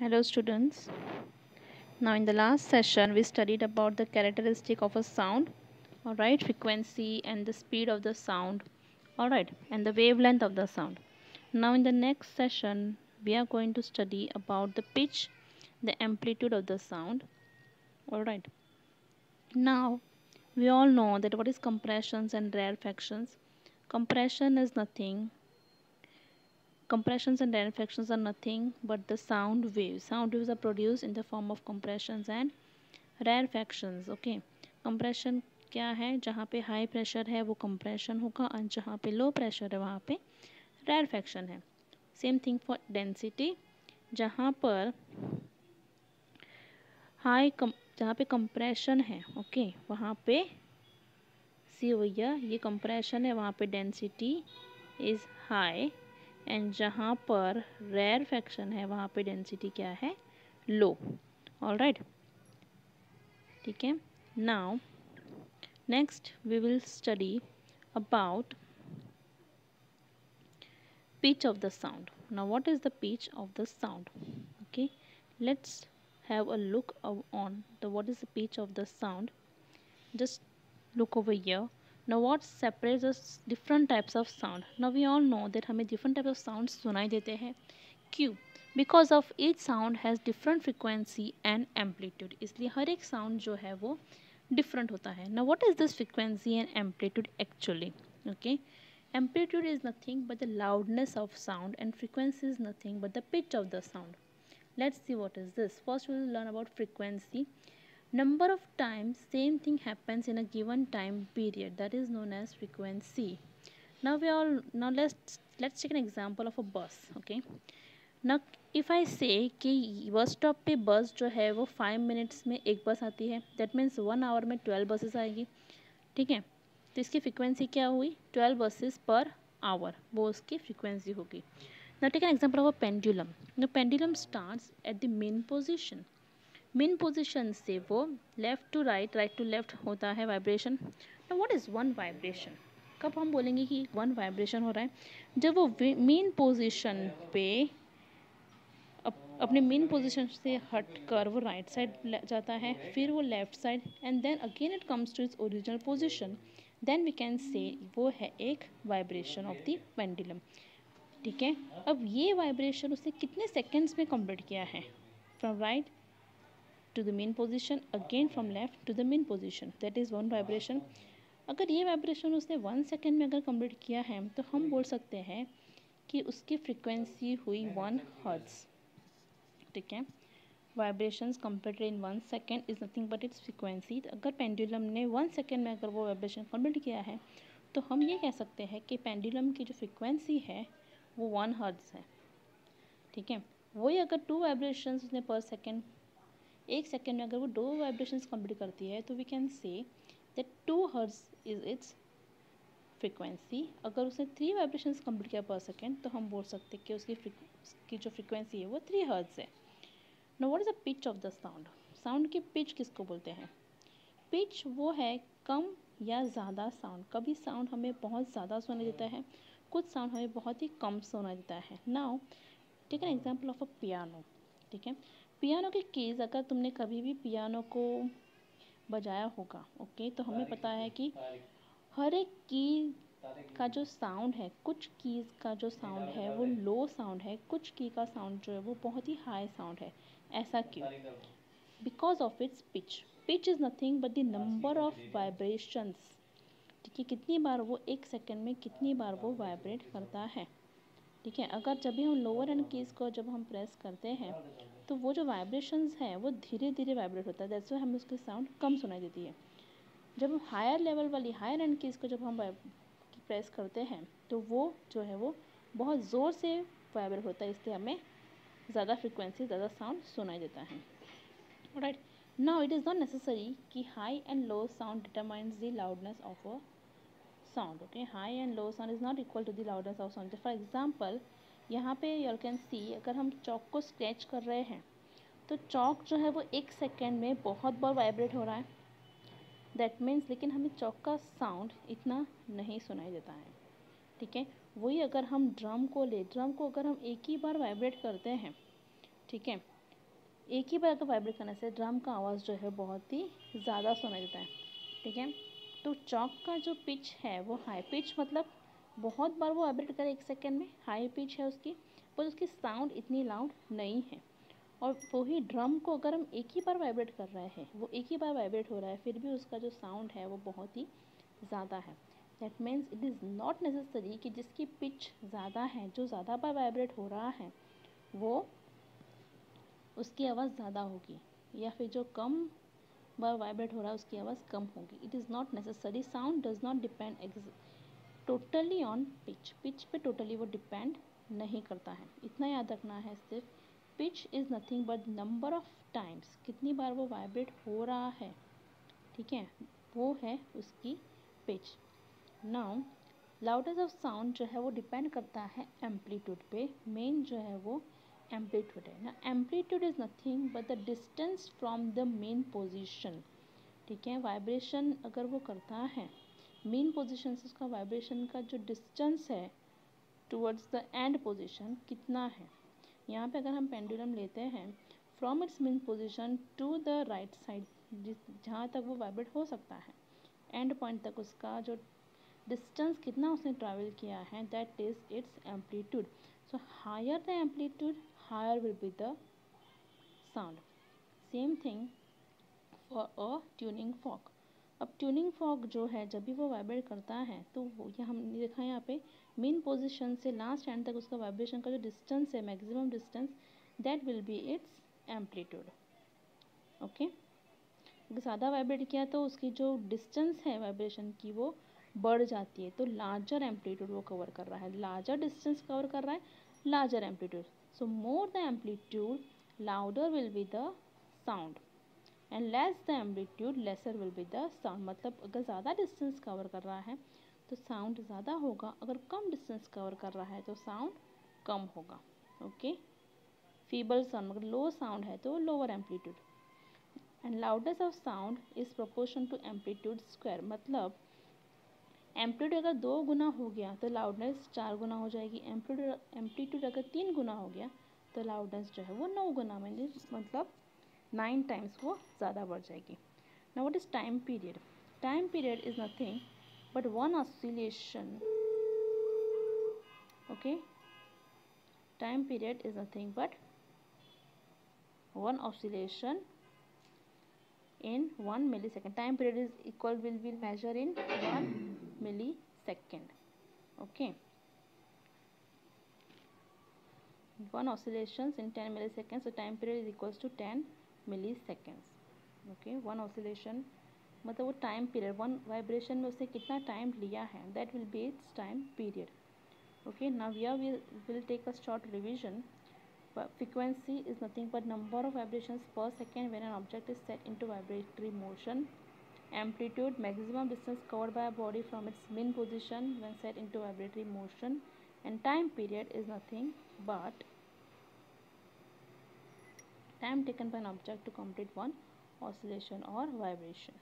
Hello students. Now in the last session we studied about the characteristic of a sound, alright, frequency and the speed of the sound, alright, and the wavelength of the sound. Now in the next session we are going to study about the pitch, the amplitude of the sound, alright. Now we all know that what is compressions and rarefactions. Compression is nothing compressions and rarefactions are nothing but the sound waves sound waves are produced in the form of compressions and rarefactions okay compression है जहाँ पे high pressure है वो compression होगा और जहाँ पे low pressure है वहाँ पे रैरफैक्शन है सेम थिंग फॉर डेंसिटी जहाँ पर हाई कम जहाँ पे कंप्रेशन है ओके okay, वहाँ पे सी भैया ये कंप्रेशन है वहाँ पे डेंसिटी इज़ हाई एंड जहाँ पर रेयर फैक्शन है, वहाँ पे डेंसिटी क्या है? लो ऑल राइट ठीक है? Now next we will study about pitch of the sound now what is the pitch of the sound okay let's have a look on the what is the pitch of the sound just look over your now what separate different types of sound now we all know that हमें different types of sound सुनाई देते हैं। क्यों because of each sound has different frequency and amplitude इसलिए हर एक sound जो है वो डिफरेंट होता है। ना what is this frequency and amplitude actually okay amplitude is nothing but the loudness of sound and frequency is nothing but the pitch of the sound let's see what is this first will learn about frequency number of times same thing happens in a given time period that is known as frequency now we all now let's let's take an example of a bus okay now if I say कि bus stop पे bus जो है वो five minutes में एक bus आती है that means one hour में ट्वेल्व बसेस आएगी ठीक है तो इसकी फ्रिक्वेंसी क्या हुई ट्वेल्व बसेस पर आवर वो उसकी फ्रिक्वेंसी होगी now take an example of a pendulum the pendulum starts at the main position main position से वो left to right right to left होता है vibration what is one vibration कब हम बोलेंगे कि वन वाइब्रेशन हो रहा है? जब वो मेन पोजिशन पे अप, अपने मेन पोजिशन से हट कर वो राइट साइड जाता है फिर वो left side and then again it comes to its original position then we can say वो है एक वाइब्रेशन ऑफ़ द पेंडुलम ठीक है? अब ये वाइब्रेशन उसने कितने सेकेंड्स में कंप्लीट किया है? From right to the main position, again from left to the main position. That is one vibration. अगर ये वाइब्रेशन उसने वन सेकेंड में अगर कंप्लीट किया है तो हम बोल सकते हैं कि उसकी फ्रिक्वेंसी हुई वन हर्ट्स ठीक है? Vibrations completed in one second is nothing but its frequency अगर पेंडुलम ने वन सेकेंड में अगर वो वाइब्रेशन कंप्लीट किया है तो हम ये कह सकते हैं कि पेंडुलम की जो फ्रिक्वेंसी है, वो वन हर्ट्स है. ठीक है? वही अगर टू वाइब्रेशंस उसने पर सेकेंड एक सेकेंड में अगर वो दो वाइब्रेशन कंप्लीट करती है तो we can say that two hertz is its frequency अगर उसने थ्री वाइब्रेशन कंप्लीट किया पर सेकेंड तो हम बोल सकते हैं कि उसकी उसकी जो फ्रिक्वेंसी है, वो थ्री हर्ट्स है. Now what is the pitch of the sound sound की पिच किसको बोलते हैं? पिच वो है कम या ज़्यादा साउंड कभी साउंड हमें बहुत ज़्यादा सुनाई देता है, कुछ साउंड हमें बहुत ही कम सुनाई देता है. Now take an example of a piano ठीक है? पियानो के कीज़ अगर तुमने कभी भी पियानो को बजाया होगा ओके तो हमें पता है कि हर एक की का जो साउंड है, कुछ कीज़ का जो साउंड है, वो लो साउंड है, कुछ की का साउंड जो है, वो बहुत ही हाई साउंड है। ऐसा क्यों? Because of its pitch pitch is nothing but the number of vibrations ठीक है कितनी बार वो एक सेकेंड में कितनी बार वो वाइब्रेट करता है। ठीक है, अगर जब भी हम लोअर एंड कीज़ को जब हम प्रेस करते हैं तो वो जो वाइब्रेशंस हैं, वो धीरे धीरे वाइब्रेट होता है। दैट्स वाई हमें उसकी साउंड कम सुनाई देती है। जब हम हायर लेवल वाली हायर एंड को जब हम प्रेस करते हैं तो वो जो है वो बहुत ज़ोर से वाइब्रेट होता है। इसलिए हमें ज़्यादा फ्रिक्वेंसी ज़्यादा साउंड सुनाई देता है। Right now it is not necessary कि high and low sound determines the loudness of a sound, okay? High and low sound is not equal to the loudness of sound. For example यहाँ पे you can see अगर हम chalk को scratch कर रहे हैं तो चौक जो है वो एक सेकेंड में बहुत बार वाइब्रेट हो रहा है। दैट मीन्स लेकिन हमें चौक का साउंड इतना नहीं सुनाई देता है। ठीक है? वही अगर हम ड्रम को ले ड्रम को अगर हम एक ही बार वाइब्रेट करते हैं, ठीक है? एक ही बार अगर वाइब्रेट करने से ड्रम का आवाज़ जो है बहुत ही ज़्यादा सुनाई देता है। ठीक है? तो चौक का जो पिच है, वो हाई पिच मतलब बहुत बार वो वाइब्रेट करे एक सेकेंड में हाई पिच है उसकी, पर उसकी साउंड इतनी लाउड नहीं है। और वही ड्रम को अगर हम एक ही बार वाइब्रेट कर रहे हैं, वो एक ही बार वाइब्रेट हो रहा है, फिर भी उसका जो साउंड है वो बहुत ही ज़्यादा है। That means it is not necessary कि जिसकी पिच ज़्यादा है, जो ज़्यादा बार वाइब्रेट हो रहा है, वो उसकी आवाज़ ज़्यादा होगी, या फिर जो कम बार वाइब्रेट हो रहा है, उसकी आवाज़ कम होगी। It is not necessary sound does not depend totally on pitch pitch पे टोटली वो डिपेंड नहीं करता है। इतना याद रखना है सिर्फ़ pitch is nothing but number of times कितनी बार वो वाइब्रेट हो रहा है। ठीक है? वो है उसकी pitch now loudest of sound जो है वो डिपेंड करता है एम्पलीट्यूड पे। मेन जो है वो एम्पलीट्यूड है। ना amplitude is nothing but the distance from the main position ठीक है? वाइब्रेशन अगर वो करता है मेन पोजिशन से उसका वाइब्रेशन का जो डिस्टेंस है टूवर्ड्स द एंड पोजिशन कितना है? यहाँ पे अगर हम पेंडुलम लेते हैं from its main position to the right side जिस, जहाँ तक वो वाइब्रेट हो सकता है एंड पॉइंट तक उसका जो डिस्टेंस कितना उसने ट्रैवल किया है that is its amplitude so higher the amplitude higher will be the sound. Same thing for a tuning fork. अब ट्यूनिंग फॉक जो है जब भी वो वाइब्रेट करता है तो वो ये हमने देखा यहाँ पे मेन पोजीशन से लास्ट एंड तक उसका वाइब्रेशन का जो डिस्टेंस है maximum distance that will be its amplitude okay ज़्यादा वाइब्रेट किया तो उसकी जो डिस्टेंस है वाइब्रेशन की वो बढ़ जाती है। तो लार्जर एम्पलीट्यूड वो कवर कर रहा है। लार्जर डिस्टेंस कवर कर रहा है larger amplitude so more the amplitude, louder will be the sound. And less the amplitude, lesser will be the sound. मतलब अगर ज़्यादा डिस्टेंस कवर कर रहा है तो साउंड ज़्यादा होगा। अगर कम डिस्टेंस कवर कर रहा है तो साउंड कम होगा। ओके फीबल साउंड मतलब लो साउंड है तो lower amplitude and loudness of sound is proportion to amplitude square मतलब एम्पलीट्यूड अगर दो गुना हो गया तो लाउडनेस चार गुना हो जाएगी। एम्पलीट्यूड एम्पलीट्यूड अगर तीन गुना हो गया तो लाउडनेस जो है वो नौ गुना। में मतलब नाइन टाइम्स वो ज़्यादा बढ़ जाएगी। ना what is time period time period is nothing but one oscillation okay time period is nothing but one oscillation in one millisecond time period is equal will be measure in one millisecond okay one oscillation in ten millisecond time period is equal to ten milliseconds okay one oscillation मतलब वो time period one vibration में उसने कितना time लिया है? That will be its time period okay ना we will take a short revision frequency is nothing but number of vibration per second when an object is set in to vibratory motion amplitude maximum distance covered by a body from its main position when set in to vibratory motion and time period is nothing but time taken by an object to complete one oscillation or vibration